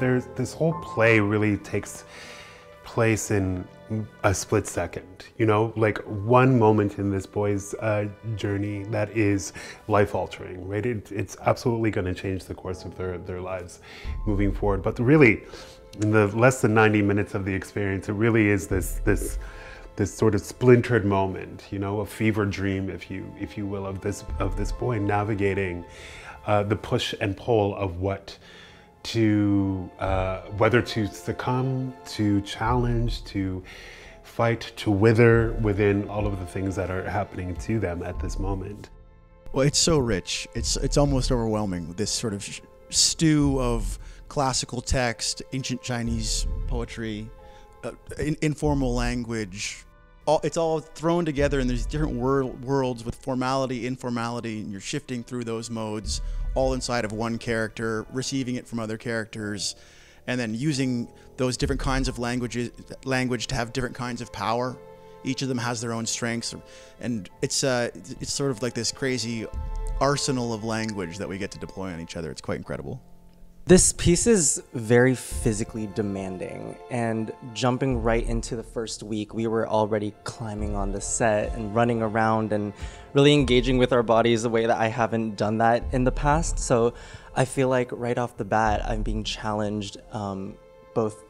there's this whole play really takes place in a split second, you know, like one moment in this boy's uh, journey that is life altering, right? It, it's absolutely going to change the course of their, their lives moving forward. But really, in the less than 90 minutes of the experience, it really is this, this, this sort of splintered moment, you know, a fever dream, if you, if you will, of this, of this boy navigating uh, the push and pull of what to uh, whether to succumb, to challenge, to fight, to wither within all of the things that are happening to them at this moment. Well, it's so rich. It's it's almost overwhelming. This sort of stew of classical text, ancient Chinese poetry, uh, in, informal language. All, it's all thrown together, and there's different wor- worlds with formality, informality, and you're shifting through those modes all inside of one character, receiving it from other characters, and then using those different kinds of languages language to have different kinds of power. Each of them has their own strengths, and it's uh, it's sort of like this crazy arsenal of language that we get to deploy on each other. It's quite incredible. This piece is very physically demanding, and jumping right into the first week, we were already climbing on the set and running around and really engaging with our bodies the way that I haven't done that in the past. So I feel like right off the bat, I'm being challenged um, both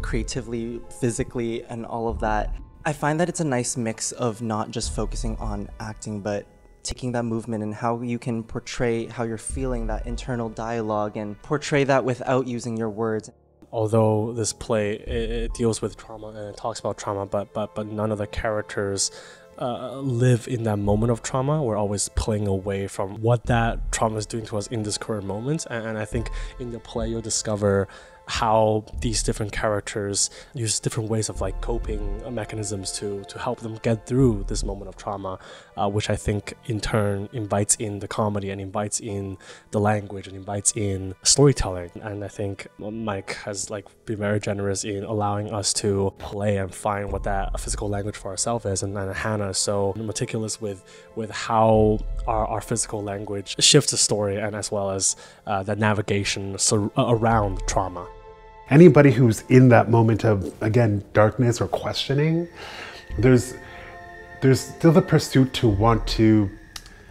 creatively, physically, and all of that. I find that it's a nice mix of not just focusing on acting, but taking that movement and how you can portray how you're feeling that internal dialogue and portray that without using your words. Although this play it, it, deals with trauma and it talks about trauma but but but none of the characters uh, live in that moment of trauma. We're always pulling away from what that trauma is doing to us in this current moment. And, and i think in the play you'll discover how these different characters use different ways of like coping mechanisms to to help them get through this moment of trauma, uh, which I think in turn invites in the comedy and invites in the language and invites in storytelling. And I think Mike has like been very generous in allowing us to play and find what that physical language for ourselves is. And, Hanna is so meticulous with with how our, our physical language shifts the story and as well as uh, the navigation sur- around trauma anybody who's in that moment of again darkness or questioning there's there's still the pursuit to want to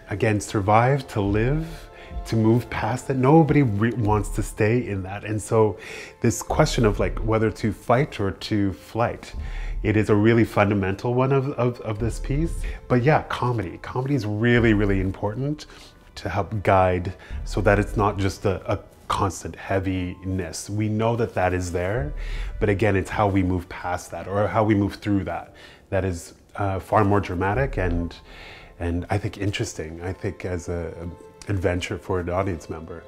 again survive to live to move past it. Nobody wants to stay in that. And so this question of like whether to fight or to flight it is a really fundamental one of, of, of this piece. But yeah comedy. Comedy is really really important to help guide so that it's not just a, a constant heaviness. We know that that is there, but again, it's how we move past that or how we move through that that is uh, far more dramatic and and I think interesting. I think as a, a adventure for an audience member.